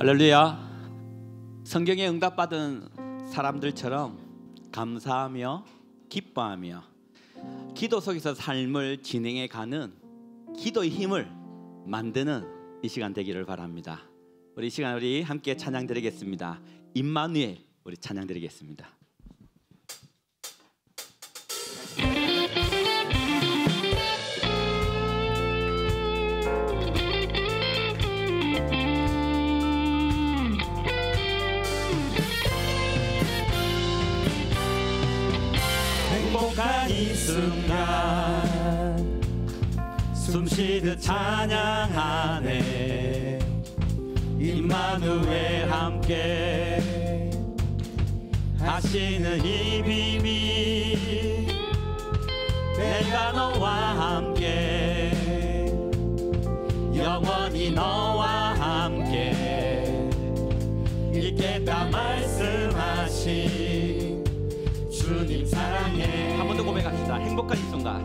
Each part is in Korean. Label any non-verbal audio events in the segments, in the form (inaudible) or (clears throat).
할렐루야. 음. 성경에 응답받은 사람들처럼 감사하며 기뻐하며 기도 속에서 삶을 진행해 가는 기도의 힘을 만드는 이 시간 되기를 바랍니다. 우리 이 시간 우리 함께 찬양 드리겠습니다. 임마누엘 우리 찬양 드리겠습니다. 순간 숨쉬듯 찬양하네. 임마누엘 함께 하시는 이 비밀. 내가 너와 함께 영원히 너와 함께 있겠다 말씀하신 주님 사랑해. 행복한 이 순간.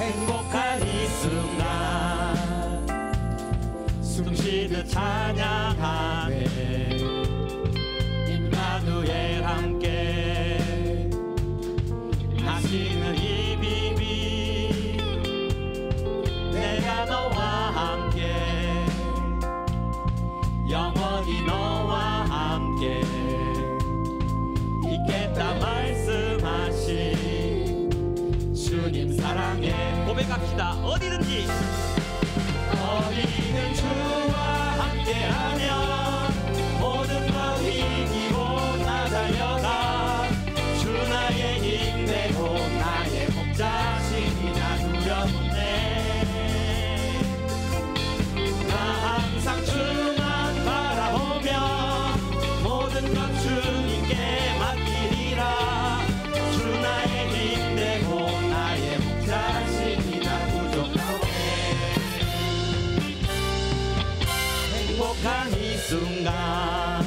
행복한 이 순간. 숨쉬듯 찬양하네 순간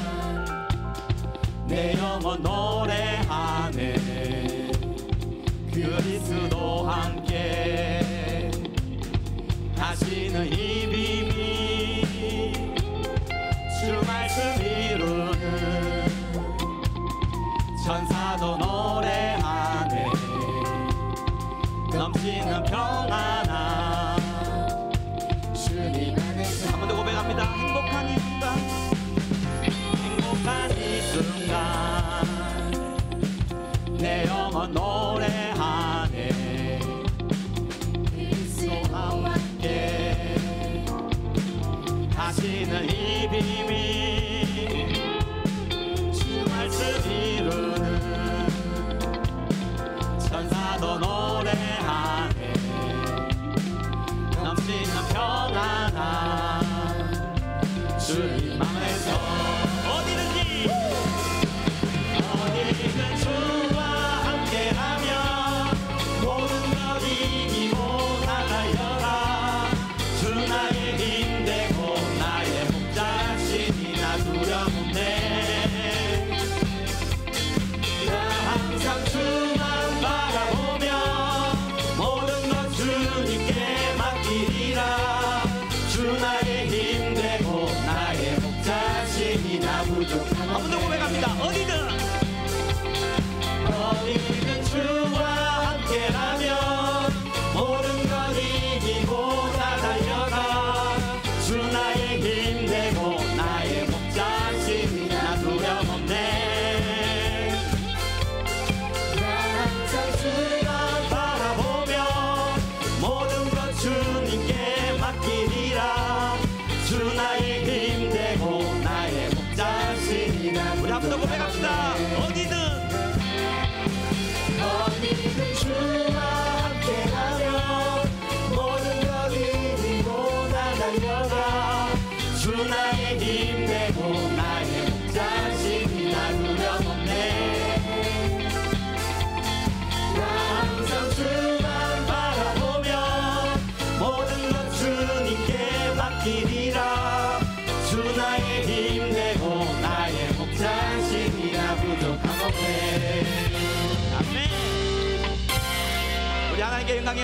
내 영혼 노래하네. 그리스도 함께 다시는 이 비밀 주 말씀 이루는 천사도 노래하네. 넘치는 평안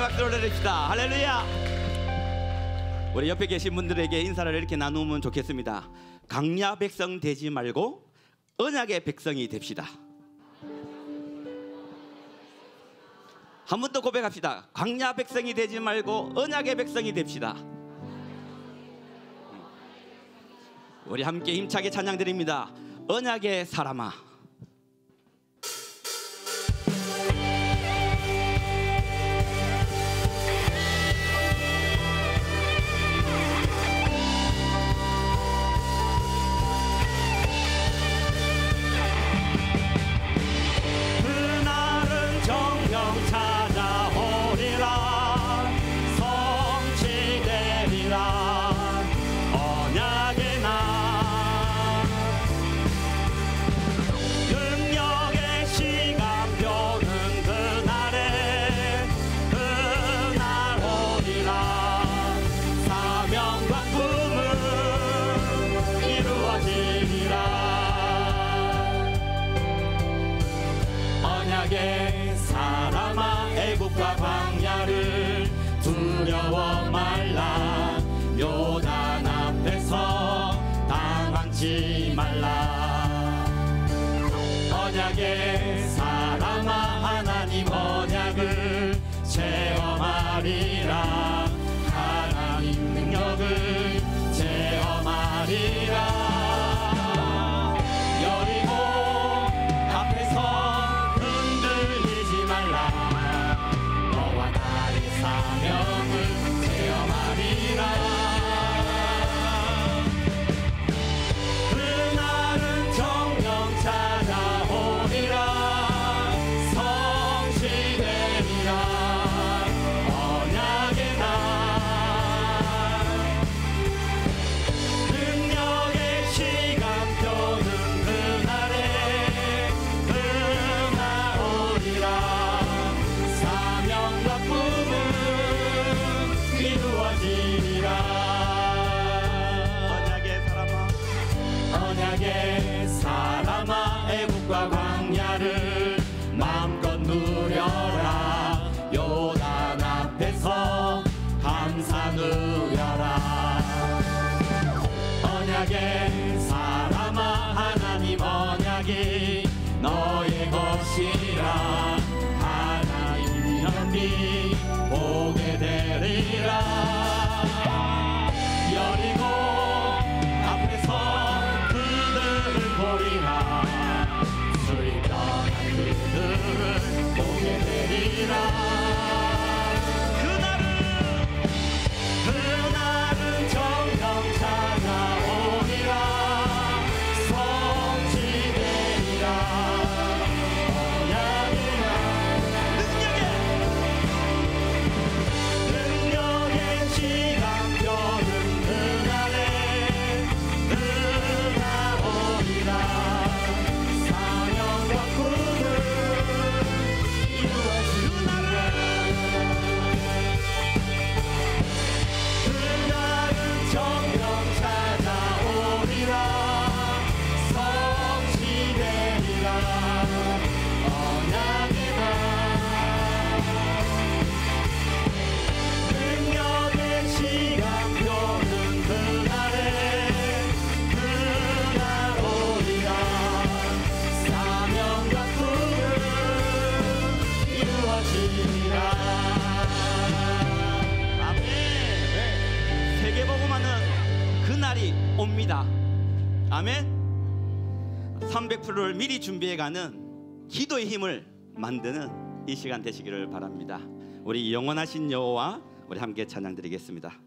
박수를 내립시다. 할렐루야. 우리 옆에 계신 분들에게 인사를 이렇게 나누면 좋겠습니다. 강야 백성 되지 말고 언약의 백성이 됩시다. 한 번 더 고백합시다. 강야 백성이 되지 말고 언약의 백성이 됩시다. 우리 함께 힘차게 찬양드립니다. 언약의 사람아. 앞으로를 미리 준비해가는 기도의 힘을 만드는 이 시간 되시기를 바랍니다. 우리 영원하신 여호와 우리 함께 찬양 드리겠습니다.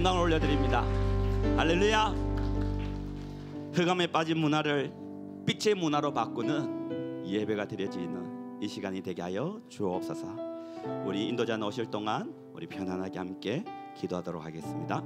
감당을 올려드립니다. 할렐루야. 그 흑암에 빠진 문화를 빛의 문화로 바꾸는 예배가 드려지는 이 시간이 되게 하여 주옵소서. 우리 인도자 오실 동안 우리 편안하게 함께 기도하도록 하겠습니다.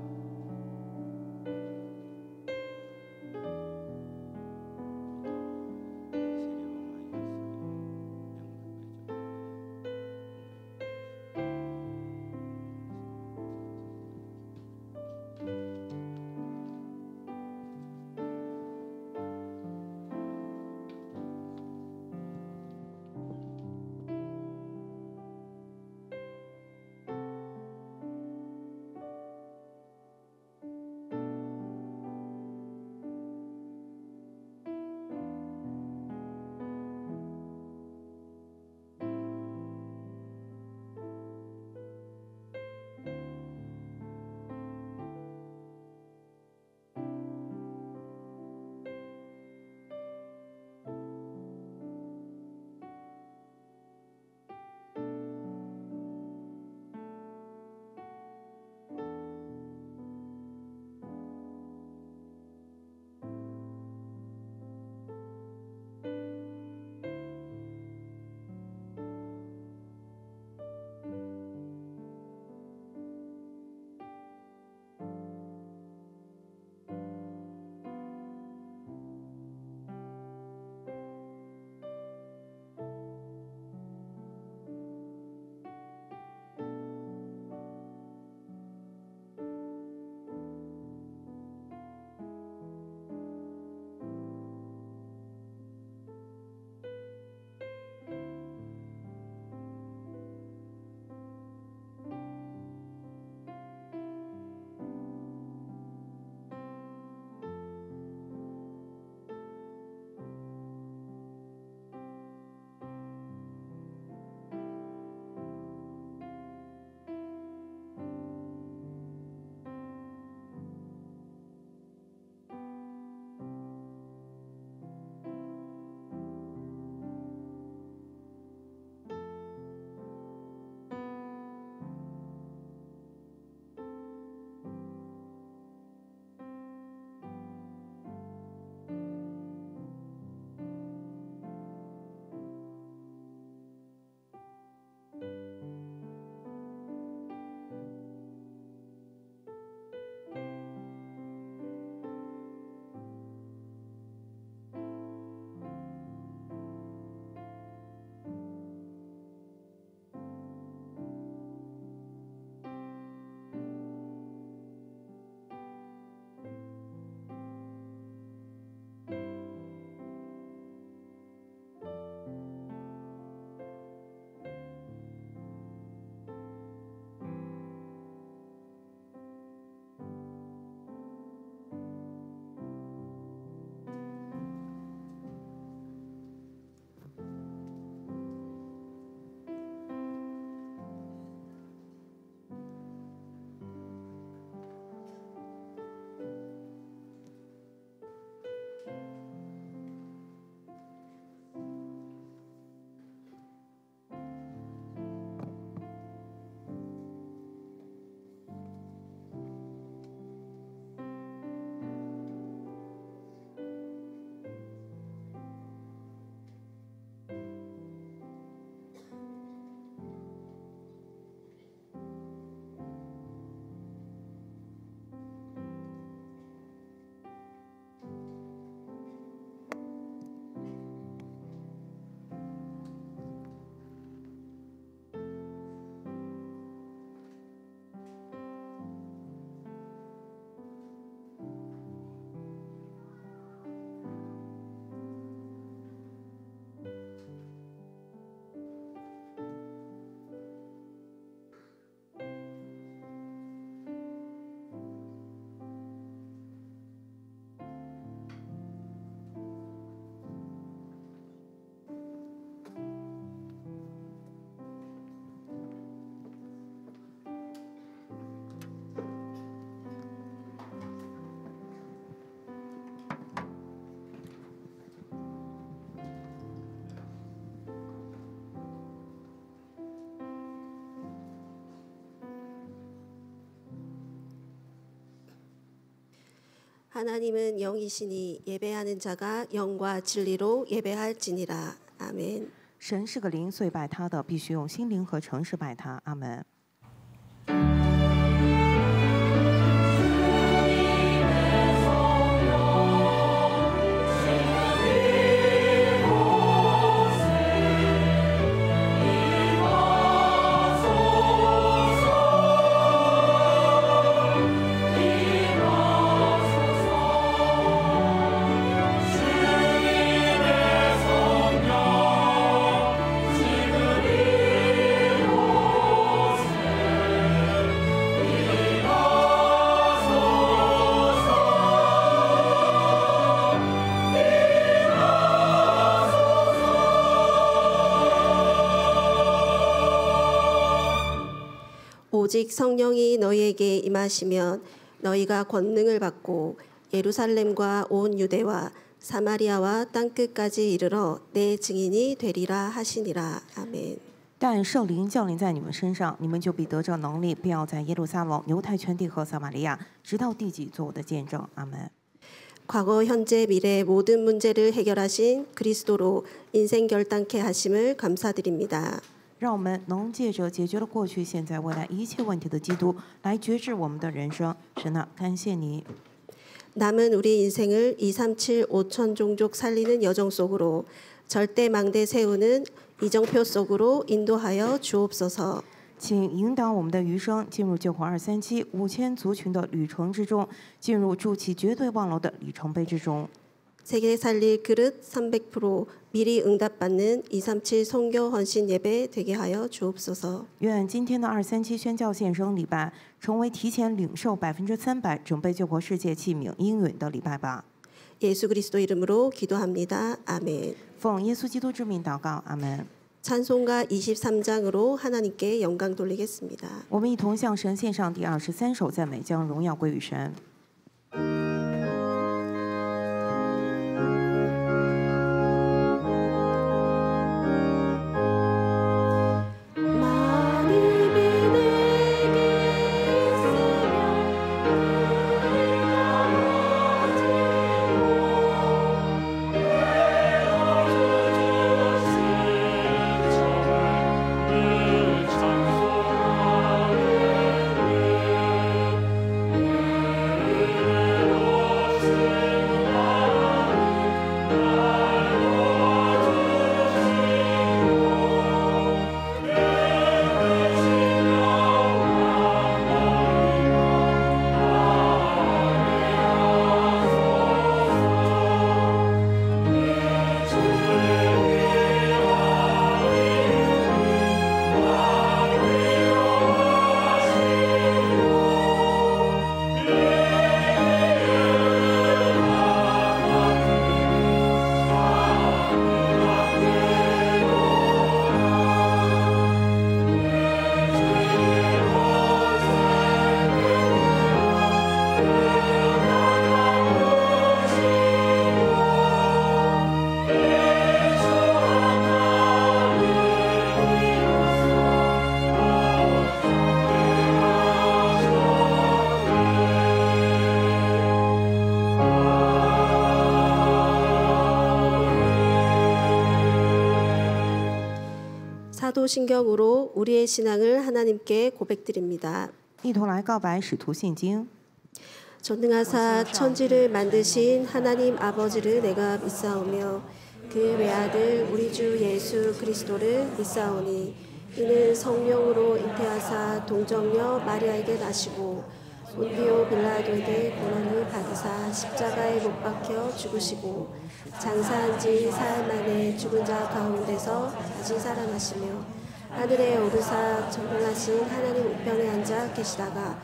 하나님은 영이시니 예배하는 자가 영과 진리로 예배할지니라. 아멘. 神是个灵，所以拜他的必须用心灵和诚实拜他。阿门。 오직 성령이 너희에게 임하시면 너희가 권능을 받고 예루살렘과 온 유대와 사마리아와 땅 끝까지 이르러 내 증인이 되리라 하시니라. 아멘. 但圣灵降临在你们身上，你们就必得着能力，并要在耶路撒冷、犹太全地和撒玛利亚，直到地极，做我的见证。阿门。 과거, 현재, 미래 모든 문제를 해결하신 그리스도로 인생 결단케 하심을 감사드립니다. 让我们能借着解决了过去、现在、未来一切问题的基督，来决志我们的人生。神啊，感谢你， 남은 우리 인생을 237 5천 종족 살리는 여정 속으로 절대 망대 세우는 이정표 속으로 인도하여 주옵소서. 请引导我们的余生进入救活二三七五千族群的旅程之中，进入筑起绝对望楼的里程碑之中。 세계 살릴 그릇 300% 미리 응답받는 237 성교 헌신 예배 되게 하여 주옵소서. 愿今天的二三七宣教献声礼拜成为提前领受百分之三百准备救活世界器皿应允的礼拜吧。 예수 그리스도 이름으로 기도합니다. 아멘. 奉耶稣基督之名祷告，阿门。 찬송가 23장으로 하나님께 영광 돌리겠습니다. 我们一同向神献上第二十三首赞美，将荣耀归于神。 사도신경으로 우리의 신앙을 하나님께 고백드립니다. 一同来告白使徒信经。 전능하사 천지를 만드신 하나님 아버지를 내가 믿사오며 그 외아들 우리 주 예수 그리스도를 믿사오니 이는 성령으로 잉태하사 동정녀 마리아에게 나시고 본디오 빌라도에게 고난을 받으사 십자가에 못 박혀 죽으시고 장사한 지 사흘 만에 죽은 자 가운데서 다시 살아나시며 하늘에 오르사 전능하신 하나님 우편에 앉아 계시다가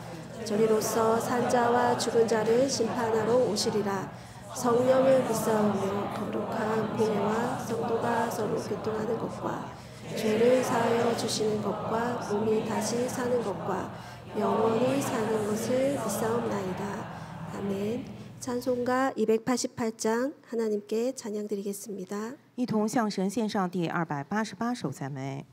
저리로서 산자와 죽은 자를 심판하러 오시리라. 성령을 믿사오며 거룩한 교회와 성도가 서로 교통하는 것과 죄를 사하여 주시는 것과 몸이 다시 사는 것과 영원히 사는 것을 믿사옵나이다. 아멘. 찬송가 288장 하나님께 찬양드리겠습니다 一同向神献上第二百八十八首赞美。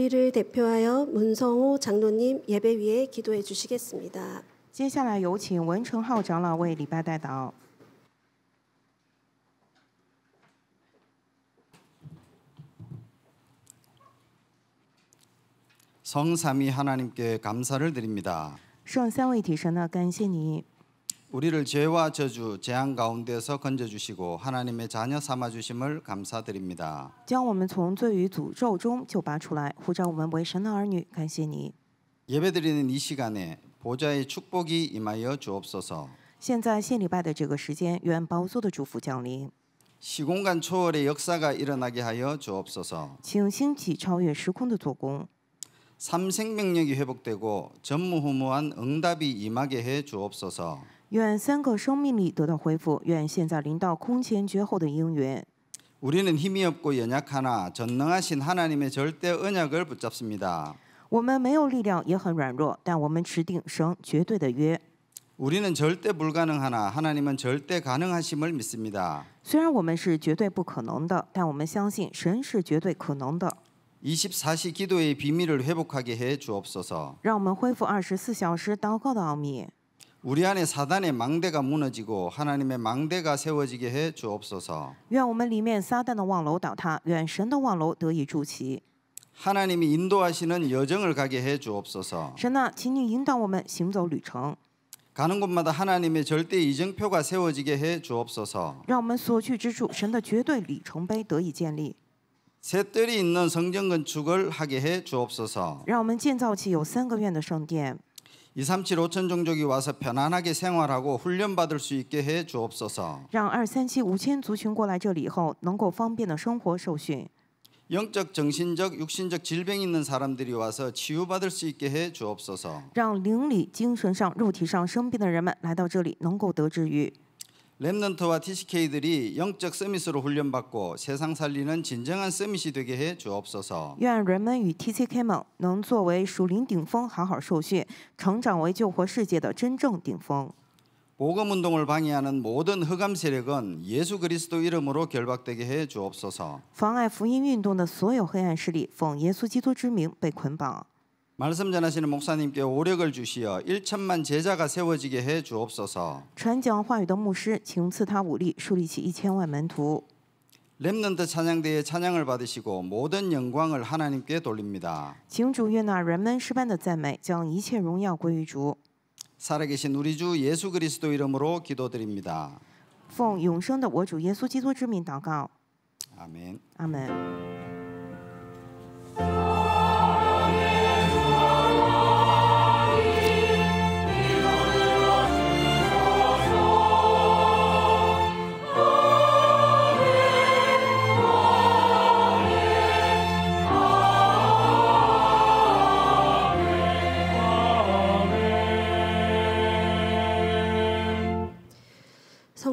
우리를 대표하여 문성호 장로님 예배 위에 기도해 주시겠습니다. 接下来有请文成浩长老为礼拜代祷。 성삼위 하나님께 감사를 드립니다. 圣三位一体神呢，感谢你， 우리를 죄와 저주, 재앙 가운데서 건져 주시고 하나님의 자녀 삼아 주심을 감사드립니다. 将我们从罪与诅咒中救拔出来，呼召我们为神的儿女。感谢你。 예배드리는 이 시간에 보좌의 축복이 임하여 주옵소서. 现在献礼拜的这个时间，愿宝座的祝福降临， 시공간 초월의 역사가 일어나게 하여 주옵소서. 请兴起超越时空的做工， 삼생명력이 회복되고 전무후무한 응답이 임하게 해 주옵소서. 愿三个生命力得到恢复，愿现在临到空前绝后的应允。 우리는 힘이 없고 연약하나 전능하신 하나님의 절대 언약을 붙잡습니다. 我们没有力量，也很软弱，但我们持定神绝对的约。 우리는 절대 불가능하나 하나님은 절대 가능하심을 믿습니다. 虽然我们是绝对不可能的，但我们相信神是绝对可能的。 24시 기도의 비밀을 회복하게 해 주옵소서. 让我们恢复二十四小时祷告的奥秘， 우리 안에 사단의 망대가 무너지고 하나님의 망대가 세워지게 해 주옵소서. 愿我们里面撒旦的望楼倒塌，愿神的望楼得以筑起。 하나님이 인도하시는 여정을 가게 해 주옵소서. 神呐，请你引导我们行走旅程， 가는 곳마다 하나님의 절대 이정표가 세워지게 해 주옵소서. 让我们所去之处，神的绝对里程碑得以建立， 새뜰이 있는 성전 건축을 하게 해 주옵소서. 让我们建造起有三个院的圣殿， 237 5천 종족이 와서 편안하게 생활하고 훈련 받을 수 있게 해 주옵소서. 让二三七五千族群过来这里以后，能够方便的生活受训， 영적, 정신적, 육신적 질병 있는 사람들이 와서 치유받을 수 있게 해 주옵소서. 让灵里、精神上、肉体上生病的人们来到这里，能够得治愈。 렘넌트와 TCK들이 영적 서밋으로 훈련받고 세상 살리는 진정한 서밋이 되게 해 주옵소서. 愿人们与 TCK 们能作为属灵顶峰好好受训，成长为救活世界的真正顶峰。 복음 운동을 방해하는 모든 흑암 세력은 예수 그리스도 이름으로 결박되게 해 주옵소서. 妨碍福音运动的所有黑暗势力，奉耶稣基督之名被捆绑。 말씀 전하시는 목사님께 오력을 주시어 1천만 제자가 세워지게 해 주옵소서. 传讲话语的牧师，请赐他武力，树立起一千万门徒。 렘넌트 찬양대의 찬양을 받으시고 모든 영광을 하나님께 돌립니다. 请主悦纳人们诗般的赞美，将一切荣耀归于主。 살아계신 우리 주 예수 그리스도 이름으로 기도드립니다. 奉永生的我主耶稣基督之名祷告， 아멘. 阿门。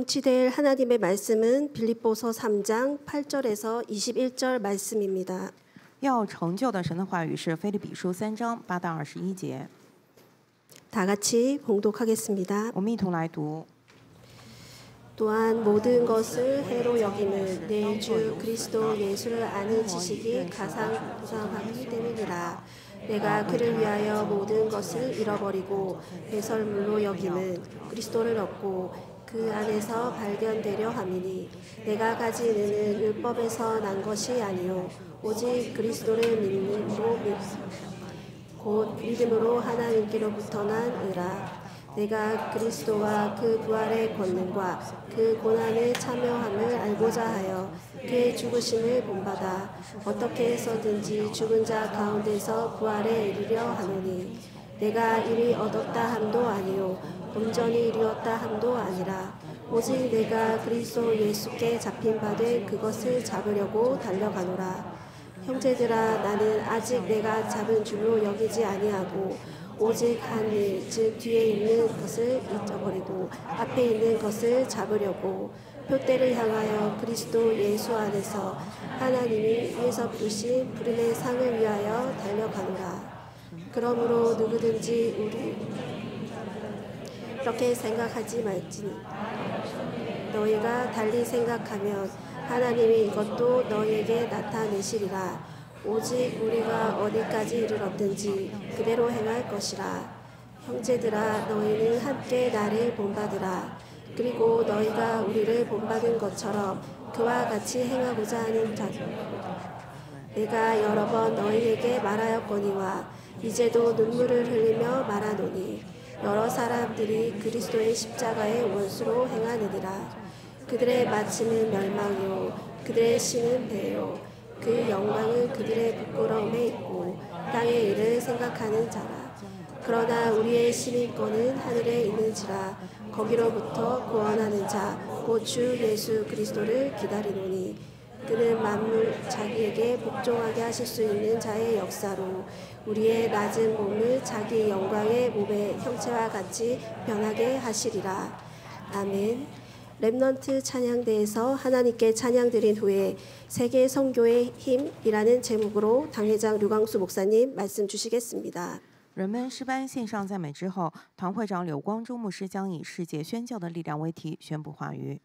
성취될 하나님의 말씀은 빌립보서 3장 8절에서 21절 말씀입니다. 要成就的神的话语是腓立比书三章八到二十一节， 다 같이 봉독하겠습니다. 我们一同来读。 또한 모든 것을 해로 여기는 내 주 그리스도 예수를 아는 지식이 가상 부상하기 때문이라 내가 그를 위하여 모든 것을 잃어버리고 배설물로 여김은 그리스도를 얻고 그 안에서 발견되려 함이니 내가 가진 은은 율법에서 난 것이 아니요. 오직 그리스도를 믿음으로 믿- 곧 믿음으로 하나님께로부터 난 의라. 내가 그리스도와 그 부활의 권능과 그 고난에 참여함을 알고자 하여 그의 죽으심을 본받아 어떻게 해서든지 죽은 자 가운데서 부활에 이르려 하노니 내가 이리 얻었다 함도 아니요 온전히 이루었다 함도 아니라 오직 내가 그리스도 예수께 잡힌 바되 그것을 잡으려고 달려가노라 형제들아 나는 아직 내가 잡은 줄로 여기지 아니하고 오직 한 일, 즉 뒤에 있는 것을 잊어버리고 앞에 있는 것을 잡으려고 표대를 향하여 그리스도 예수 안에서 하나님이 위에서 부르신 부름의 상을 위하여 달려가노라. 그러므로 누구든지 우리 이렇게 생각하지 말지니. 너희가 달리 생각하면 하나님이 이것도 너희에게 나타내시리라. 오직 우리가 어디까지 이르렀든지 그대로 행할 것이라. 형제들아 너희는 함께 나를 본받으라. 그리고 너희가 우리를 본받은 것처럼 그와 같이 행하고자 하는 자 내가 여러 번 너희에게 말하였거니와 이제도 눈물을 흘리며 말하노니 여러 사람들이 그리스도의 십자가의 원수로 행하느니라. 그들의 마침은 멸망이요. 그들의 신은 배요. 그 영광은 그들의 부끄러움에 있고 땅의 일을 생각하는 자라. 그러나 우리의 시민권은 하늘에 있는지라 거기로부터 구원하는 자 곧 주 예수 그리스도를 기다리노니 그는 만물 자기에게 복종하게 하실 수 있는 자의 역사로 우리의 낮은 몸을 자기 영광의 몸의 형체와 같이 변하게 하시리라. 아멘. 랩넌트 찬양대에서 하나님께 찬양드린 후에 세계 선교의 힘이라는 제목으로 당회장 류광수 목사님 말씀 주시겠습니다. 人们诗班献上赞美之后，团会长柳光中牧师将以“世界宣教的力量”为题宣布话语。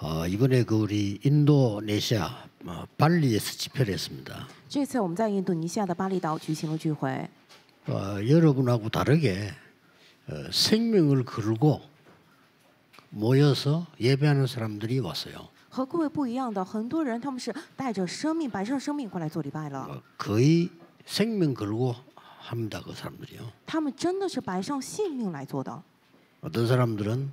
어, 이번에 그 우리 인도네시아 어, 발리에서 집회를 했습니다. 这次我们在印度尼西亚的巴厘岛举行了聚会， 어, 여러분하고 다르게 어, 생명을 걸고 모여서 예배하는 사람들이 왔어요. 和各位不一样的，很多人他们是带着生命，摆上生命过来做礼拜了。 어, 거의 생명 걸고 합니다. 그 사람들이요. 他们真的是摆上性命来做的。 어떤 사람들은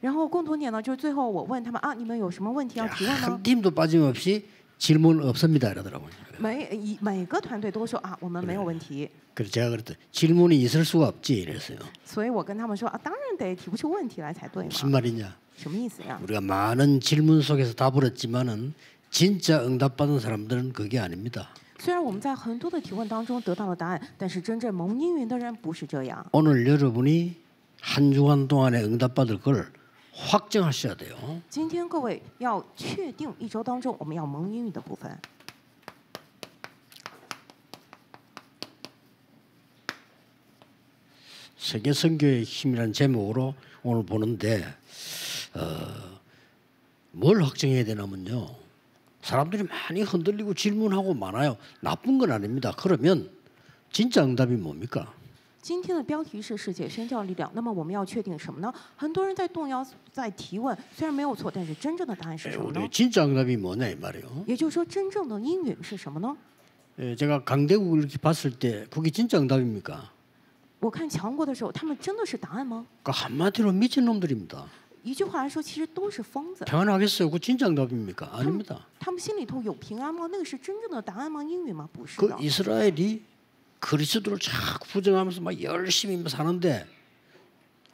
然后共同点呢，就是最后我问他们啊，你们有什么问题要提问呢 한 ？ 팀도 빠짐없이 질문 없습니다 이러더라고요. 每一每个团队都说啊，我们没有问题。 그래서 제가 그랬더니 질문이 있을 수가 없지 이랬어요. 所以我跟他们说啊，当然得提不出问题来才对嘛。 무슨 말이냐? 什么意思呀？ 우리가 많은 질문 속에서 답을 얻지만은 진짜 응답받은 사람들은 그게 아닙니다. 虽然我们在很多的提问当中得到了答案，但是真正蒙应允的人不是这样。 오늘 여러분이 한 주간 동안에 응답받을 걸 확정하셔야 돼요. 今天各位要确定一周当中我们要蒙应允的部分。 세계 선교의 힘이라는 제목으로 오늘 보는데 어, 뭘 확정해야 되냐면요. 사람들이 많이 흔들리고 질문하고 많아요. 나쁜 건 아닙니다. 그러면 진짜 응답이 뭡니까? 今天的标题是世界宣教力量，那么我们要确定什么呢？很多人在动摇，在提问，虽然没有错，但是真正的答案是什么呢 우리 ？ 진짜 응답이 뭐냐 이 말이에요. 也就是说，真正的应允是什么呢？ 예, 제가 강대국을 이렇게 봤을 때 그게 진짜 응답입니까? 我看强国的时候，他们真的是答案吗？ 그 한마디로 미친 놈들입니다. 一句话来说，其实都是疯子。 평안하겠어요? 그 진짜 응답입니까? 아닙니다. 他们心里头有平安吗？那个是真正的答案吗？应允吗？不是 그 的。 이스라엘이 그리스도를 자꾸 부정하면서 막 열심히 뭐 사는데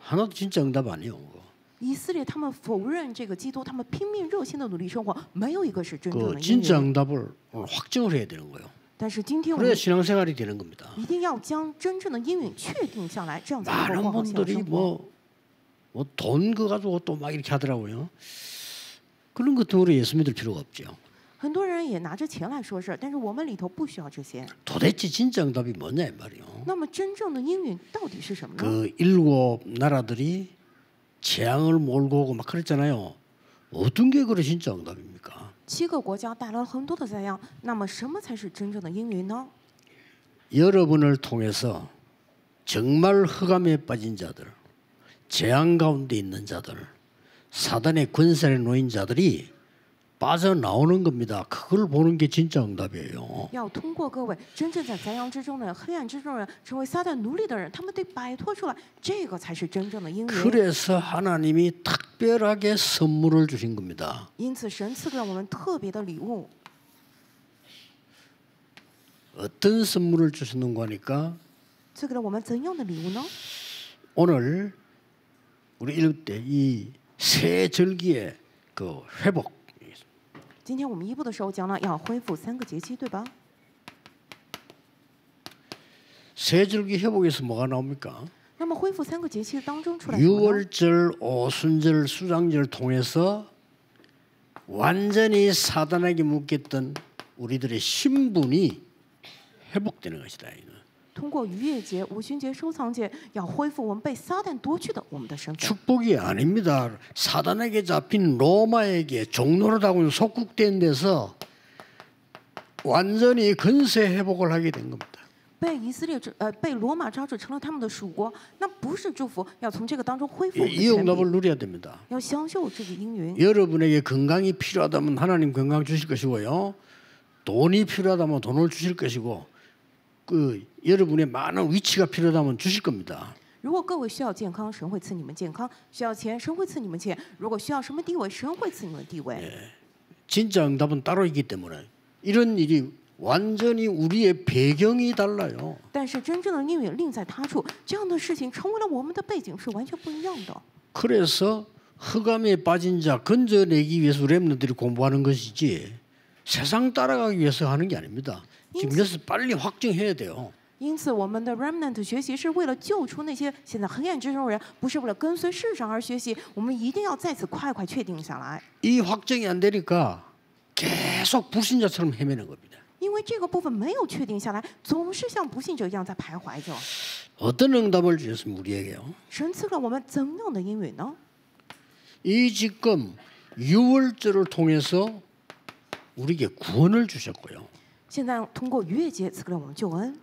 하나도 진짜 응답 아니에요. 그거. 以色列他们否认这个基督，他们拼命热心的努力生活，没有一个是真正 그 的应 진짜 允。 응답을 오늘 확정을 해야 되는 거예요. 但是今天我 그래야 们 신앙생활이 되는 겁니다. 一定要将真正的应允确定下来，这样才能 많은 够过好信仰 분들이 生活。 뭐 뭐 돈 그 가지고 또 막 이렇게 하더라고요. 그런 것 때문에 예수 믿을 필요가 없죠. 很多人也拿着钱来说事儿，但是我们里头不需要这些。 도대체 진짜 응답이 뭐냐 이 말이요. 那么真正的应允到底是什么呢？ 그 일곱 나라들이 재앙을 몰고 오고 막 그랬잖아요. 어떤 게 그래 진짜 응답입니까? 七个国家带来了很多的灾殃，那么什么才是真正的应允呢？ 여러분을 통해서 정말 흑암에 빠진 자들, 재앙 가운데 있는 자들, 사단의 권세에 놓인 자들이 빠져나오는 겁니다. 그걸 보는 게 진짜 응답이에요. 要通过各位真正在灾殃之中的人、黑暗之中的人，成为撒旦奴隶的人，他们得摆脱出来，这个才是真正的应允。 그래서 하나님이 특별하게 선물을 주신 겁니다. 因此，神赐给了我们特别的礼物。 어떤 선물을 주셨는가 하니까 赐给了我们怎样的礼物呢？ 오늘 우리 읽을 때 이 새 절기의 그 회복 今天我们一部的时候讲了要恢复三个节期，对吧？ 새 절기 회복에서 뭐가 나옵니까? 那么恢复三个节期当中出来什么呢？ 유월절, 오순절, 수장절 통해서 완전히 사단에게 묶였던 우리들의 신분이 회복되는 것이다. 이거. 通过逾越节、五旬节、收藏节，要恢复我们被撒旦夺去的我们的身份。 축복이 아닙니다. 사단에게 잡힌 로마에게 종노릇하고 속국된 데서 완전히 근세 회복을 하게 된 겁니다. 被以色列抓呃被罗马抓住成了他们的属国，那不是祝福，要从这个当中恢复我们 이, 的 이 权 응답을 利， 누려야 됩니다. 要享受这个应允。 여러분에게 건강이 필요하다면 하나님 건강 주실 것이고요. 돈이 필요하다면 돈을 주실 것이고 그 여러분의 많은 위치가 필요하다면 주실 겁니다. 如果各位需要健康，神会赐你们健康；需要钱，神会赐你们钱；如果需要什么地位，神会赐你们地位。 진짜 응답은 따로 있기 때문에 이런 일이 완전히 우리의 배경이 달라요. 但是真正的应允另在他处，这样的事情成为了我们的背景是完全不一样的。 그래서 흑암에 빠진 자 건져내기 위해서 렘너들이 공부하는 것이지 세상 따라가기 위해서 하는 게 아닙니다. 지금 여기서 빨리 확정해야 돼요.因此，我们的 remnant 学习是为了救出那些现在黑暗之中的人，不是为了跟随世上而学习。我们一定要在此快快确定下来， 이 확정이 안 되니까 계속 불신자처럼 헤매는 겁니다. 因为这个部分没有确定下来，总是像不信者一样在徘徊着。 어떤 응답을 주셨습니까 우리에게요? 神赐给我们怎样的应允呢？ 이 지금 유월절을 통해서 우리에게 구원을 주셨고요. 现在通过逾越节赐给了我们救恩，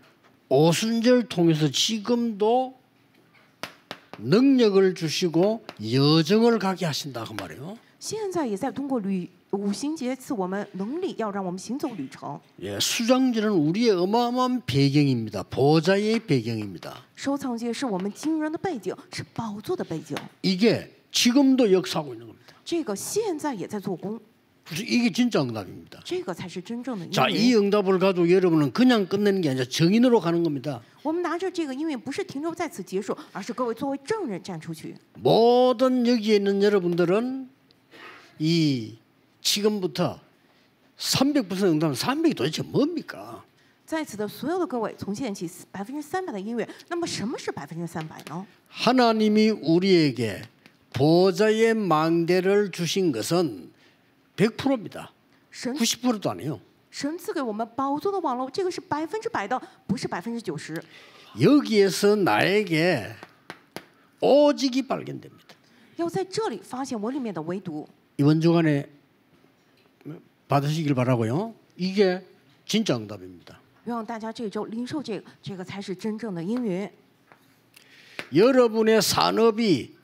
오순절 통해서 지금도 능력을 주시고 여정을 가게 하신다 그 말이에요. 现在也在通过旅五行节赐我们能力，要让我们行走旅程。 예, 수장절은 우리의 어마어마한 배경입니다. 보좌의 배경입니다. 收藏节是我们惊人的背景，是宝座的背景。 이게 지금도 역사하고 있는 겁니다. 这个现在也在做工， 그래서 이게 진짜 응답입니다. 这个才是真正的应 자, 이 允。 응답을 가지고 여러분은 그냥 끝내는 게 아니라 정인으로 가는 겁니다. 我们拿着这个应允，不是停留在此结束，而是各位作为证人站出去。 모든 여기에 있는 여러분들은 이 지금부터 300% 응답은 300이 도대체 뭡니까? 在此的所有的各位，从现在起百分之三百的音乐，那么什么是百分之三百呢？ 하나님이 우리에게 보좌의 망대를 주신 것은 100%입니다. 神 90%도 아니에요. 神赐给我们宝座的网络，这个是百分之百的，不是百分之九十。 여기에서 나에게 오직이 발견됩니다. 要在这里发现我里面的唯独。 이번 주간에 받으시길 바라고요. 이게 진짜 응답입니다. 愿望大家这周领受这个，这个才是真正的应允。 여러분의 산업이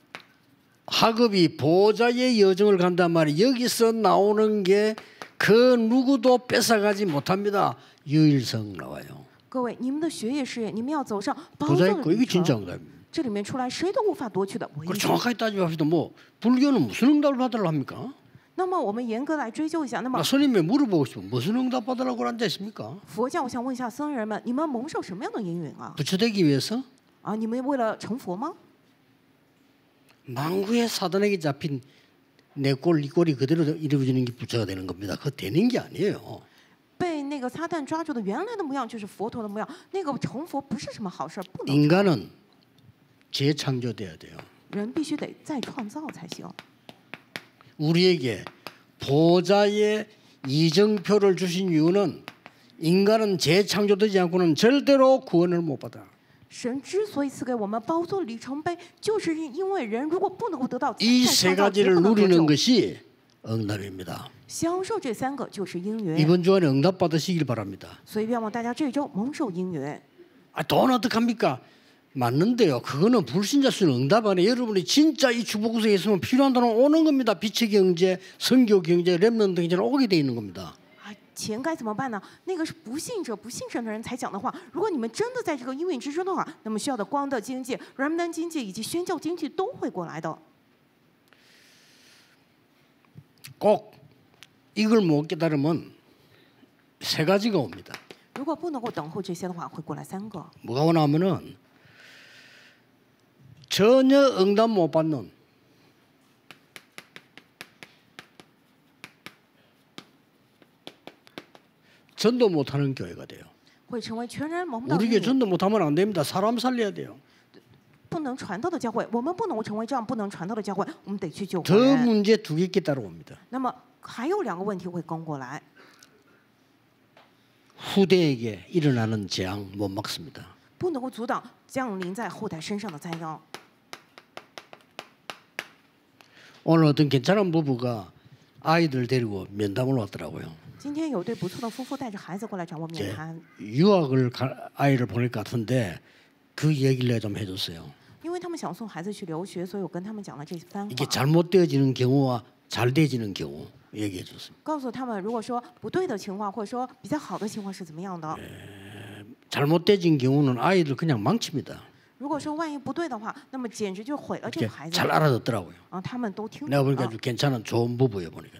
학업이 보좌의 여정을 간단 말이에요. 여기서 나오는 게 그 누구도 뺏어가지 못합니다. 유일성 나와요. 各位，你们的学业事业，你们要走上宝座 보좌 的 있고 旅 이게 진짜 程。 응답입니다. 这里面出来谁都无法夺去的唯 그 一。 정확하게 따지합시다. 뭐 불교는 무슨 응답을 받으려 합니까? 那么我们严格来追究一下，那么 아, 스님에 물어보고 싶으면 무슨 응답 받으라고 앉아 있습니까? 佛教，我想问一下僧人们，你们蒙受什么样的应允啊？ 부처되기 위해서 啊，你们为了成佛吗？ 망구의 사단에게 잡힌 내 꼴, 이 꼴이 그대로 이루어지는 게 부처가 되는 겁니다. 그거 되는 게 아니에요. 被那个撒旦抓住的原来的模样就是佛陀的模样，那个成佛不是什么好事儿，不能。 인간은 재창조돼야 돼요. 人必须得再创造才行。 우리에게 보좌의 이정표를 주신 이유는 인간은 재창조되지 않고는 절대로 구원을 못 받아. 神之所以赐给我们宝座里程碑，就是因为人如果不能够得到 이 再 세 创造，也 가지를 不能得 누리는 救。 것이 응답입니다. 享受这三个就是应允， 이번 주안에 응답 받으시길 바랍니다. 所以愿望大家这周蒙受应允。 아, 돈 어떡합니까? 맞는데요. 그거는 불신자 수는 응답 안에 여러분이 진짜 이 주보구성에 있으면 필요한 돈은 오는 겁니다. 빛의 경제, 성교 경제, 랩런드 경제는 오게 돼 있는 겁니다. 啊，钱该怎么办呢？那个是不信者、不信神的人才讲的话。如果你们真的在这个应允之中的话，那么需要的光的经济、人们经济以及宣教经济都会过来的。 꼭 이걸 못 깨달으면 세 가지가 옵니다. 如果不能够等候这些的话，会过来三个。 뭐가 오냐면은 전혀 응답 못 받는 전도 못하는 교회가 돼요. 会成为全然蒙不到 우리 应 교회 允、 전도 못하면 안 됩니다. 사람 살려야 돼요. 不能传道的教会。我们不能够成为这样不能传道的教会，我们得去救活 더 人。 문제 두 개 따라옵니다. 那么还有两个问题会跟过来， 후대에게 일어나는 재앙 못 막습니다. 不能够阻挡降临在后代身上的灾殃。 오늘 어떤 괜찮은 부부가 아이들 데리고 면담을 왔더라고요. 今天有对不错的夫妇带着孩子过来找我 이제 面谈， 유학을 가- 아이를 보낼 것 같은데 그 얘기를 내가 좀 해줬어요. 因为他们想送孩子去留学，所以我跟他们讲了这番 이게 话， 잘못되어지는 경우와 잘 되어지는 경우 얘기해 줬습니다. 告诉他们，如果说不对的情况，或者说比较好的情况是怎么样的。 잘못되어진 경우는 아이들 그냥 망칩니다. 如果说万一不对的话，那么简直就毁了这 이렇게 个孩子。 잘 알아듣더라고요. 啊，他们都听 내가 懂 보니까 了 아주 괜찮은 좋은 부부예요 보니까.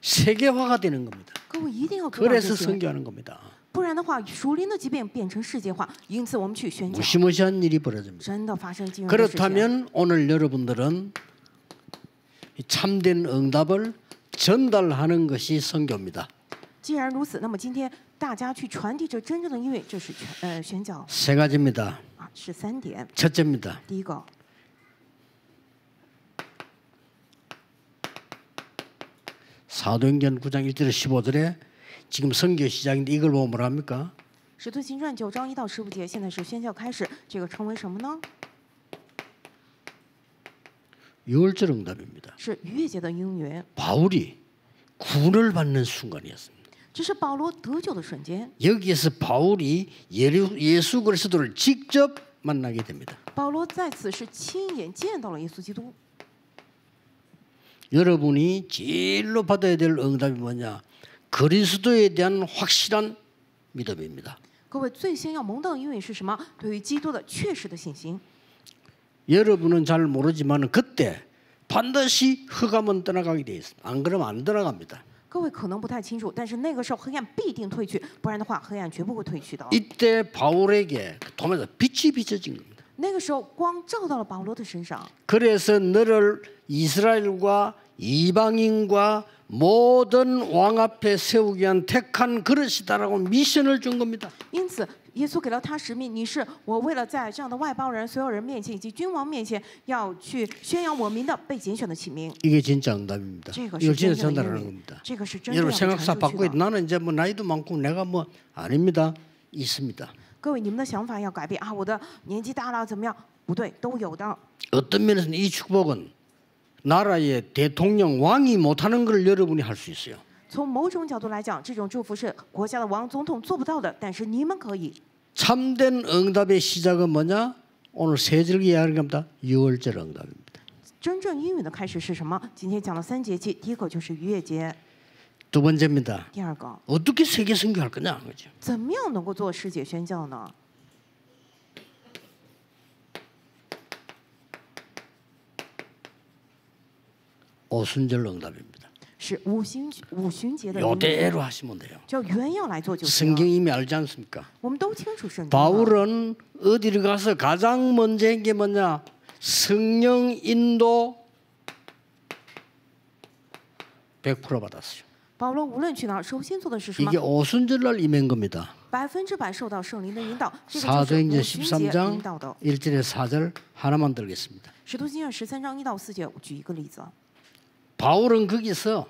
세계화가 되는 겁니다. 各位一定要阻挡 그래서 这些， 선교하는 겁니다. 不然的话，属灵的疾病变成世界化，因此我们去宣讲， 무시무시한 일이 벌어집니다. 真的发生惊人的事情。 그렇다면 오늘 여러분들은 이 참된 응답을 전달하는 것이 선교입니다. 既然如此，那么今天大家去传递这真正的音乐，这是全呃宣教 세 가지입니다. 啊，是三点。 첫째입니다. 第一个， 사도행전 9장 1절 15절에 지금 선교 시작인데 이걸 보면 뭐라 합니까? 《使徒行传》九章一到十五节，现在是宣教开始，这个称为什么呢？ 유월절 응답입니다. 是逾越节的应允， 바울이 구원을 받는 순간이었습니다. 这是保罗得救的瞬间。 여기에서 바울이 예루- 예수 그리스도를 직접 만나게 됩니다. 保罗在此是亲眼见到了耶稣基督。 여러분이 제일로 받아야 될 응답이 뭐냐? 그리스도에 대한 확실한 믿음입니다. 各位最先要蒙到的应允是什么？对于基督的确实的信心。 여러분은 잘 모르지만 그때 반드시 흑암은 떠나가게 돼 있습니다. 안 그러면 안 떠나갑니다. 各位可能不太清楚，但是那个时候黑暗必定退去，不然的话黑暗绝不会退去的。 이때 바울에게 도면서 빛이 비춰진 겁니다. 那个时候光照到了保罗的身上， 그래서 너를 이스라엘과 이방인과 모든 왕 앞에 세우기 위한 택한 그릇이다라고 미션을 준 겁니다. 因此耶稣给了他使命，你是我为了在这样的外邦人、所有人面前以及君王面前，要去宣扬我民的被拣选的启明。 이게 진짜 응답입니다. 这个 이걸 是真 진짜 正的 전달하는 应允 겁니다. ，这个是真正 여러분 要 생각사 传出去 바꾸고 的。 나는 이제 뭐 나이도 많고 내가 뭐 아닙니다. 있습니다. 各位，你们的想法要改变啊！我的年纪大了，怎么样？不对，都有的。 어떤 면에서는 이 축복은 나라의 대통령 왕이 못하는 걸 여러분이 할 수 있어요. 从某种角度来讲，这种祝福是国家的王、总统做不到的，但是你们可以。 참된 응답의 시작은 뭐냐? 오늘 세 절 이야기를 합니다. 6월절 응답입니다. 真正英语的开始是什么？今天讲了三节气，第一个就是逾越节， 두 번째입니다. 第二个 어떻게 세계 선교할 거냐 그죠? 怎么样能够做世界宣教呢？ 오순절 응답입니다. 是五旬五旬节的应允， 요대로 하시면 돼요. 叫原要来做就行了。 성경 이미 알지 않습니까? 我们都清楚圣经了。 바울은 어디를 가서 가장 먼저 한 게 뭐냐? 성령 인도 100% 받았어요. 保罗无论去哪儿，首先做的是什么 이게 ？ 오순절날 임한 겁니다. 百分之百受到圣灵的引导，这个就是 사도행전 五旬节引 13장 导的。 1절에 4절 하나만 들겠습니다. 使徒行传十三章一到四节，我举一个例子。 바울은 거기서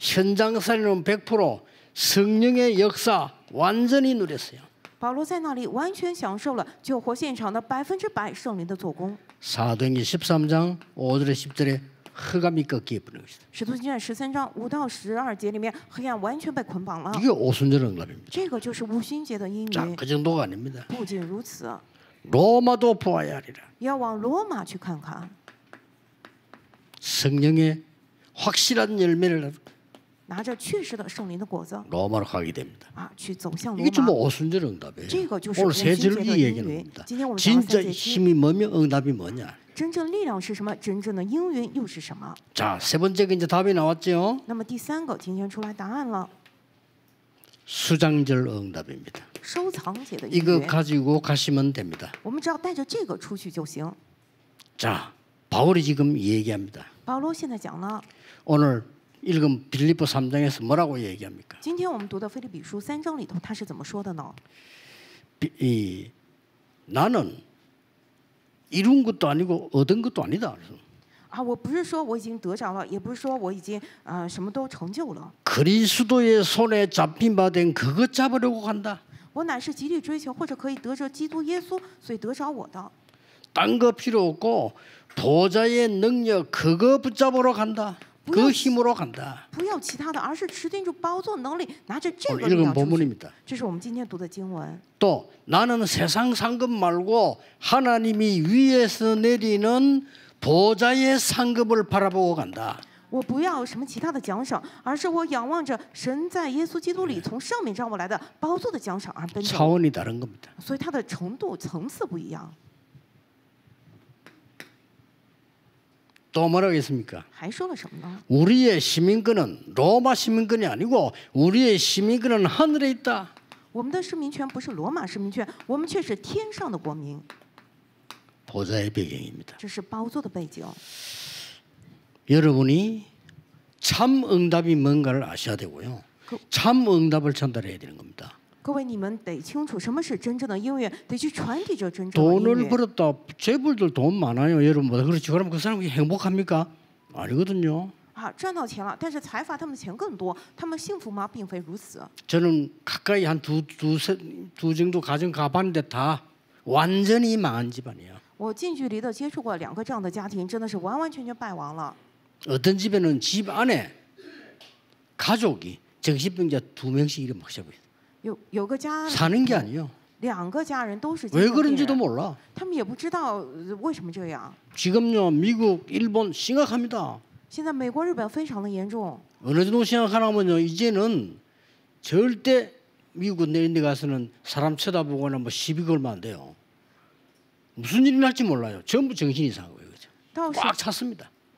현장 살리는 100% 성령의 역사 완전히 누렸어요. 保罗在那里完全享受了救活现场的百分之百圣灵的做工。 사도행전 13장 5절에 10절에 흑암이 꺾여 버린 것이다. 使徒行传十三章五到十二节里面，黑暗完全被捆绑了。 이게 오순절 응답입니다. 这个就是五旬节的应 자, 允。 그 정도가 아닙니다. 不仅如此， 로마도 보아야 하리라. 要往罗马去看看， 성령의 확실한 열매를 拿着确实的圣灵的果子 로마로 가게 됩니다. 啊，去走向罗 이게 전부 马。 오순절 응답이에요. 네. 이거就是오늘 세 오순절의 절기 얘기하는 의미. 겁니다.今天我们讲了 진짜 三节期。 힘이 뭐며 응답이 뭐냐? 真正力量是什么？真正的应允又是什么？ 자, 세 번째가 이제 답이 나왔죠. 那么第三个，今天出来答案了， 수장절 응답입니다. 收藏节的应 이거 允。 가지고 가시면 됩니다. 我们只要带着这个出去就行。 자, 바울이 지금 얘기합니다. 保罗现在讲了， 오늘 읽은 빌립보 3장에서 뭐라고 얘기합니까? 今天我们读的腓立比书三章里头，他是怎么说的呢？ 비- 이, 나는 이룬 것도 아니고 얻은 것도 아니다. 그래서 啊，我不是说我已经得着了，也不是说我已经呃什么都成就了， 그리스도의 손에 잡힌 바 된 그것 잡으려고 간다. 我乃是极力追求或者可以得着基督耶稣，所以得着我的。 딴 거 필요 없고 보좌의 능력 그거 붙잡으러 간다. 그 힘으로 간다. 不要其他的，而是持定住宝座能力，拿着这 오늘 个力 읽은 量出去。 본문입니다. 这是我们今天读的经文。 또 나는 세상 상급 말고 하나님이 위에서 내리는 보좌의 상급을 바라보고 간다. 我不要什么其他的奖赏，而是我仰望着神在耶稣基督里从上面招我来的宝座的奖赏而奔走。 차원이 다른 겁니다. 所以它的程度层次不一样。 또 뭐라고 했습니까? 还说了什么呢？ 우리의 시민권은 로마 시민권이 아니고 우리의 시민권은 하늘에 있다. 我们的市民权不是罗马市民权，我们却是天上的国民， 보좌의 배경입니다. 这是宝座的背景。 여러분이 참 응답이 뭔가를 아셔야 되고요. 참 응답을 전달해야 되는 겁니다. 各位，你们得清楚什么是真正的音乐，得去传递这真正的音 돈을 乐。 벌었다. 재벌들 돈 많아요. 여러분보다 그렇지. 그럼 그 사람이 행복합니까? 아니거든요. 啊，赚到钱了，但是财阀他们钱更多，他们幸福吗？并非如此。 저는 가까이 한두두두 정도 가정 가봤는데 다 완전히 망한 집안이에요. 我近距离的接触过两个这样的家庭，真的是完完全全败亡了。 어떤 집에는 집 안에 가족이 정신병자 두 명씩 이렇게 막 잡아요. 사는 게 아니에요. 왜 그런지도 몰라. 지금요 미국, 일본 심각합니다. 어느 정도 생각하냐면요 이제는 절대 미국 내인데 가서는 사람 쳐다보거나 뭐 시비 걸면 안 돼요. 무슨 일이 날지 몰라요. 전부 정신 이상한 거예요. 그죠? 꽉 찼습니다.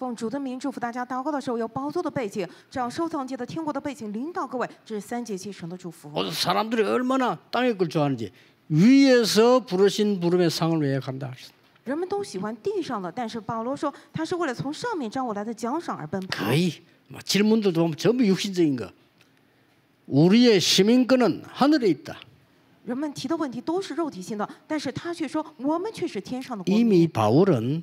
奉主的名祝福大家祷告的时候有宝座的背景，这样收藏界的天国的背景领导各位，这是三节期神的祝福。 어, 사람들이 얼마나 땅의 걸 좋아하는지 위에서 부르신 부름의 상을 외약한다. 人们都喜欢地上的，但是保罗说他是为了从上面招我来的奖赏而奔跑。 거의 막 질문들도 보면 전부 육신적인 거. 우리의 시민권은 하늘에 있다. 人们提的问题都是肉体性的，但是他却说我们却是天上的国 이미 民。 바울은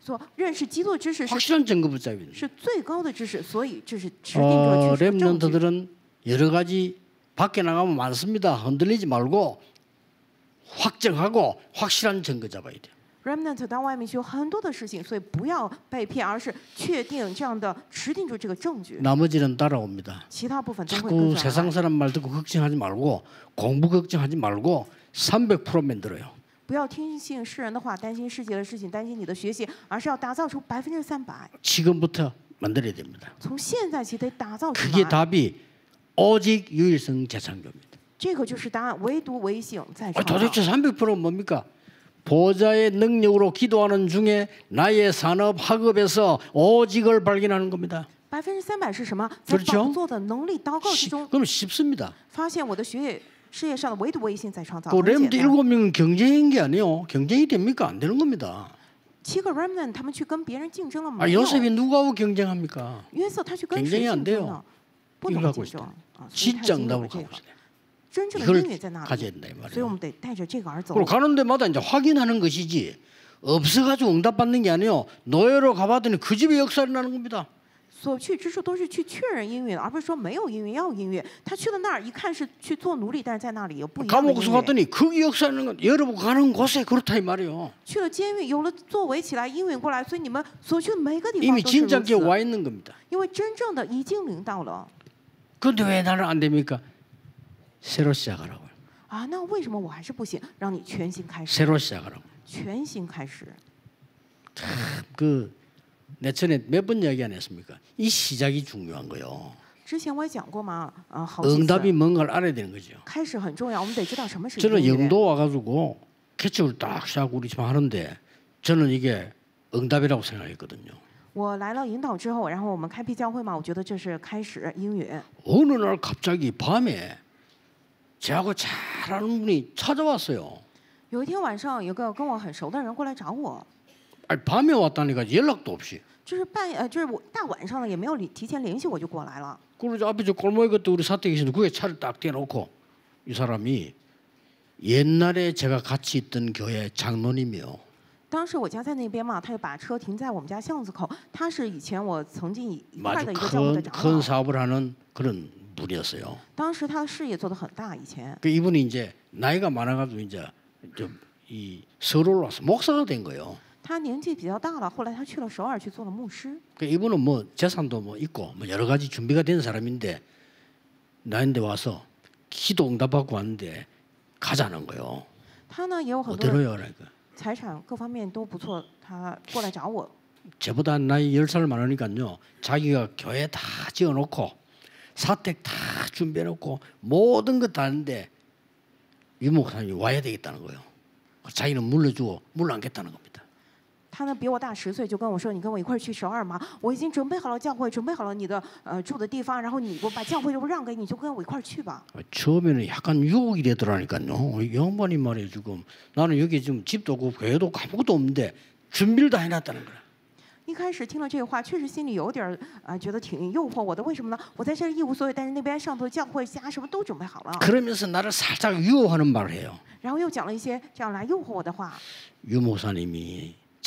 所认识基督的知识是 확실한 증거 붙잡입니다. 是最高的知识，所以这是指定这 어, 个知识的证据。 랩런트들은 여러 가지 밖에 나가면 많습니다. 흔들리지 말고 확정하고 확실한 증거 잡아야 돼요. Remnant 到外面去有很多的事情，所以不要被骗，而是确定这样的持定住这个证据， 나머지는 따라옵니다. 其他部分都会 자꾸 跟着而 세상 来。 사람 말 듣고 걱정하지 말고 공부 걱정하지 말고 300% 만들어요. 不要听信世人的话，担心世界的事情，担心你的学习，而是要打造出百分之三百。 지금부터 만들어야 됩니다. 从现在起得打造出 그게 来， 답이 오직 유일성 재창조입니다. 这个就是答案，唯独唯性在 아, 创造。 도대체 300%는 뭡니까? 보좌의 능력으로 기도하는 중에 나의 산업 학업에서 오직을 발견하는 겁니다. 百分之三百是什么？在 그렇죠 宝座的能力祷告之 쉽- 中， 그럼 쉽습니다. 发现我的学业 事业上的唯独唯性在创造。 그 很简 렘드 单 일곱 명은 경쟁인 게 아니에요. 경쟁이 됩니까? 안 되는 겁니다. 七个 remnant 他们去跟别人竞争了 아 没有？ 요셉이 누구하고 경쟁합니까? 约瑟他去跟 경쟁이 谁 안 竞争 돼요 呢？不 이거 能 갖고 竞争 있다. 啊！所以他 진짜 经历了 응답을 这 갖고 个， 있어야 돼요. 真正的 이걸 音乐在那 가져야 里， 된다 이 所以我 말이에요. 们得带着这个而走 그리고 。 가는 데마다 이제 확인하는 것이지 없어가지고 응답받는 게 아니에요. 노예로 가봤더니 그 집에 역사를 나는 겁니다. 所去之处都是去确认音乐的，而不是说没有音乐要音乐。他去了那儿一看是去做奴隶，但是在那里有不一样的 감옥에서 音乐。 갔더니 거기 역사하는 건 여러분 가는 곳에 그렇다 이 말이에요. 去了监狱，有了作为起来，音乐过来，所以你们所去的每个地方 이미 都是如 진짜게 此。 와 있는 겁니다. 因为真正的已经领到了 그런데 왜 나는 안 됩니까? 새로 시작하라고요. 啊，那为什么我还是不行？让你全新开始， 새로 시작하라고. 全新开始。 그 내 전에 몇 번 이야기 안 했습니까? 이 시작이 중요한 거요. 之前我也讲过嘛，呃，好几 응답이 次。 뭔가를 알아야 되는 거죠. 开始很重要，我们得知道什么是 저는 英语。 영도 와가지고 개척을 딱 시작하고 우리 집 하는데 저는 이게 응답이라고 생각했거든요. 我来了引导之后，然后我们开辟教会嘛，我觉得这是开始英语。 어느 날 갑자기 밤에 저하고 잘 아는 분이 찾아왔어요. 有一天晚上，有个跟我很熟的人过来找我， 아니 밤에 왔다니까 연락도 없이. 就是半夜呃，就是我大晚上了，也没有理提前联系，我就过来了。 그러자 앞에 저 골목에 그때 우리 사택에 있는데 그에 차를 딱 대놓고 이 사람이 옛날에 제가 같이 있던 교회 장로님이요. 当时我家在那边嘛，他就把车停在我们家巷子口。他是以前我曾经一一块 아주 的一个教会的 큰, 长 큰 老。 사업을 하는 그런 분이었어요. 当时他的事业做得很大，以前 그 이분이 이제 나이가 많아가지고 이제 좀이 서울 와서 목사가 된 거예요. 他年纪比较大了，后来他去了首尔去做了牧师。 그 이분은 뭐 재산도 뭐 있고 뭐 여러 가지 준비가 된 사람인데 나인데 와서 기도 응답받고 왔는데 가자는 거예요. 他呢也有很多 어디로요? 그러니까 财产各方面都不错，他过来找我。 저보다 나이 10살 많으니까요. 자기가 교회 다 지어놓고 사택 다 준비해놓고 모든 것 다 하는데 유 목사님이 와야 되겠다는 거예요. 자기는 물러주고 물러안겠다는 겁니다. 他呢比我大十岁，就跟我说：“你跟我一块儿去首尔嘛，我已经准备好了教会，准备好了你的呃住的地方，然后你我把教会都让给你，就跟我一块儿去吧。 처음에는 약간 유혹이 되더라니까요. 이 양반이 말이에요 지금 나는 여기 지금 집도 없고 교회도 없고 아무것도 없는데 준비를 다 해놨다는 거야. ”一开始听了这个话，确实心里有点儿啊、呃觉得挺诱惑我的。为什么呢？我在这儿一无所有，但是那边上头教会家什么都准备好了， 그러면서 나를 살짝 유혹하는 말을 해요. 然后又讲了一些这样来诱惑我的话。 유 목사님이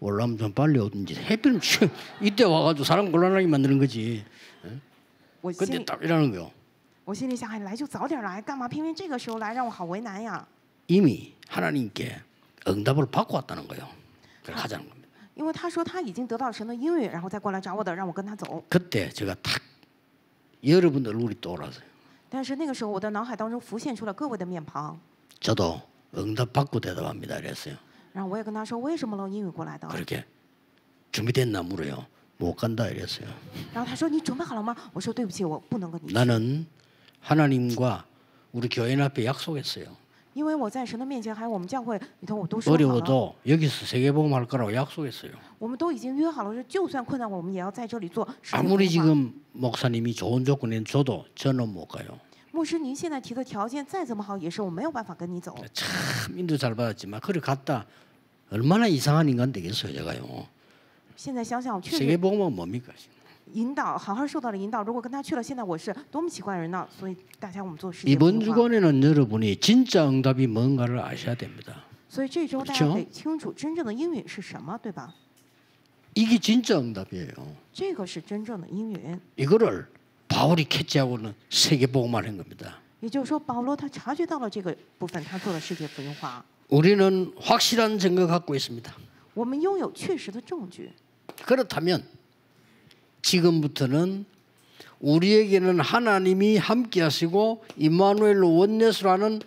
라면 좀 빨리 오든지 해필 이때 와가지고 사람 곤란하게 만드는 거지. 我心 근데 里 딱 이러는 거요. 我心里想，哎，来就早点来，干嘛偏偏这个时候来，让我好为难呀？ 이미 하나님께 응답을 받고 왔다는 거예요. 그래 가자는 겁니다. 因为他说他已经得到神的应允，然后再过来找我的，让我跟他走。 그때 제가 탁 여러분 얼굴이 떠올라서요. 但是那个时候，我的脑海当中浮现出了各位的面庞， 저도 응답 받고 대답합니다. 이랬어요. 然后我也跟他说，为什么能应允过来的？ 그렇게 준비됐나 물어요. 못 간다 이랬어요. 然后他说你准备好了吗？我说对不起，我不能跟你去， 나는 하나님과 우리 교회 앞에 약속했어요. 因为我在神的面前还有我们教会里头，我都说好了， 어려워도 여기서 세계복음 할 거라고 약속했어요. 我们都已经约好了，说就算困难，我们也要在这里做世界 아무리 文化 지금 목사님이 좋은 조건에 줘도 저는 못 가요. 牧师，您现在提的条件再怎么好，也是我没有办法跟你走。 참 인도 잘 받았지만 그래 갔다 얼마나 이상한 인간 되겠어요, 제가요. 现在想想，我确实 세계복음은 뭡니까? 引导，好好受到了引导。如果跟他去了，现在我是多么奇怪的人呢？所以大家我们做世界 이번 文化。 주간에는 여러분이 진짜 응답이 뭔가를 아셔야 됩니다. 所以这周大 그렇죠 家得清楚真正的应允是什么，对吧？ 이게 진짜 응답이에요. 这个是真正的应允。 이거를 바울이 캐치하고는 세계복음을 한 겁니다. 也就是说，保罗他察觉到了这个部分，他做了世界福音化。 우리는 확실한 증거 갖고 있습니다. 我们拥有确实的证据， 그렇다면 지금부터는 우리에게는 하나님이 함께 하시고 임마누엘로 원내수라는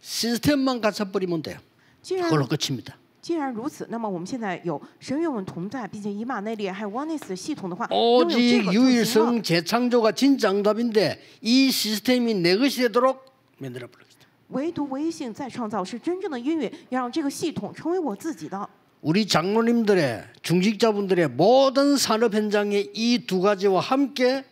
시스템만 갖춰버리면 돼요. 既然 그걸로 끝입니다. 既然如此，那么我们现在有神与我们同在，并且以马内利还有 Oneness 的系统的话，拥有这 오직 个就行了。 유일성 재창조가 진짜 응답인데 이 시스템이 내 것이 되도록 만들어 버립니다. 唯独唯一性再创造是真正的应允，要让这个系统成为我自己的。 우리 장로님들의 중직자분들의 모든 산업 현장에 이 두 가지와 함께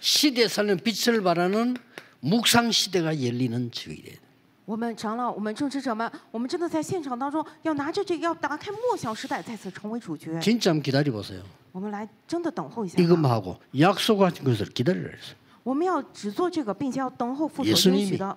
시대에 살는 빛을 발하는 묵상 시대가 열리는 주일이에요. 我们长老，我们政治者们，我们真的在现场当中要拿着这个，要打开末小时代，再次成为主角。 진짜 한번 기다려 보세요. 我们来真的等候一下吧。 이것만 하고 약속하신 것을 기다리라 했어요. 我们要只做这个，并且要等候父所 예수님이 应许的。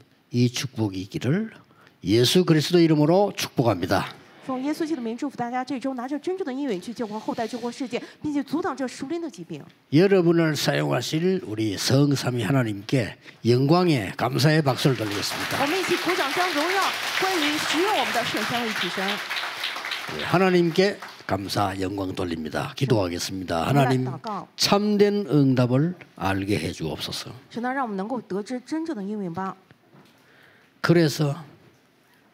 이 축복이 있기를 예수 그리스도 이름으로 축복합니다. 奉耶稣基督的名祝福大家，这周拿着真正的应允去救活后代、救活世界，并且阻挡这属灵的疾病。 여러분을 사용하실 우리 성삼위 하나님께 영광의 감사의 박수를 我 드리겠습니다. 们一起鼓掌，将荣耀归于使用我们的圣三位一体神。 예, 하나님께 감사 영광 돌립니다. 기도하겠습니다. 하나님 참된 응답을 알게 해 주옵소서. 神呢，让我们能够得知真正的应允吧。 그래서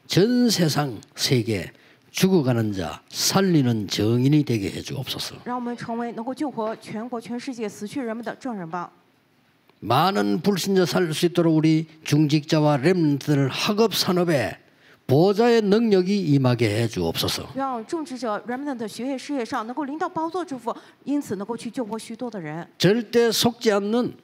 전 세상 세계 죽어가는 자 살리는 정인이 되게 해 주옵소서. 많은 불신자 살 수 있도록 우리 중직자와 렘들 학업 산업에 보좌의 능력이 임하게 해 주옵소서. 절대 속지 않는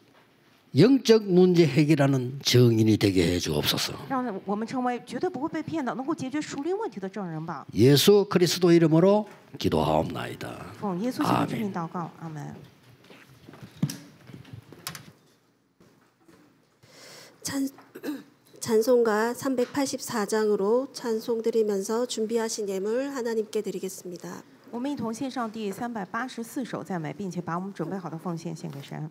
영적 문제 해결하는 정인이 되게 해 주옵소서. 让我们成为绝对不会被骗的，能够解决属灵问题的证人吧。 예수 그리스도 이름으로 기도하옵나이다. 奉耶稣基督之名祷告，阿门。 찬, (clears throat) 찬송가 384장으로 찬송 드리면서 준비하신 예물 하나님께 드리겠습니다. 我们一同献上第三百八十四首赞美，并且把我们准备好的奉献献给神。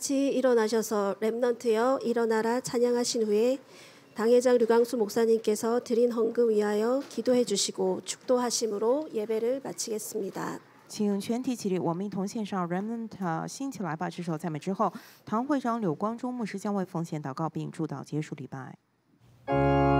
같이 일어나셔서 렘넌트여 일어나라 찬양하신 후에 당회장 류광수 목사님께서 드린 헌금 위하여 기도해 주시고 축도하심으로 예배를 마치겠습니다. 请全体起立，我们一同献上 Remnant 兴起来吧这首赞美之后，堂会长柳光中牧师将为奉献祷告并祝祷结束礼拜。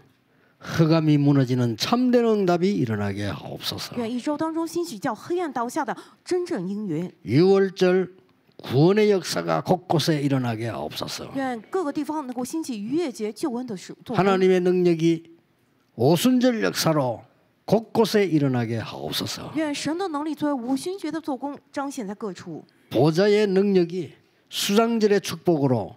흑암이 무너지는 참된 응답이 일어나게 하옵소서. 愿一周当中兴起叫黑暗倒下的真正应允。 유월절 구원의 역사가 곳곳에 일어나게 하옵소서. 愿各个地方能够兴起逾越节救恩的事做工。 하나님의 능력이 오순절 역사로 곳곳에 일어나게 하옵소서. 愿神的能力作为五旬节的做工彰显在各处。 보좌의 능력이 수장절의 축복으로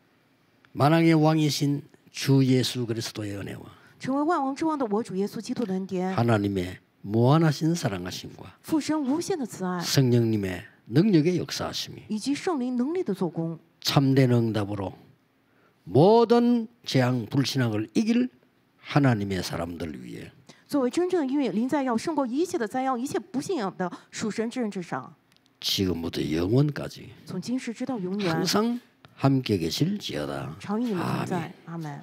만왕의 왕이신 주 예수 그리스도의 은혜와 成为万王之王的我主耶稣基督的恩典， 하나님의 무한하신 사랑하심과 父神无限的慈爱， 성령님의 능력의 역사하심이 以及圣灵能力的做工， 참된 응답으로 모든 재앙 불신앙을 이길 하나님의 사람들 위해 作为真正的音乐，临在要胜过一切的灾殃、一切不信仰的属神之人之上， 지금부터 영원까지 从今时直到永远， 항상 함께 계실지어다. 정의님 아멘. 아멘.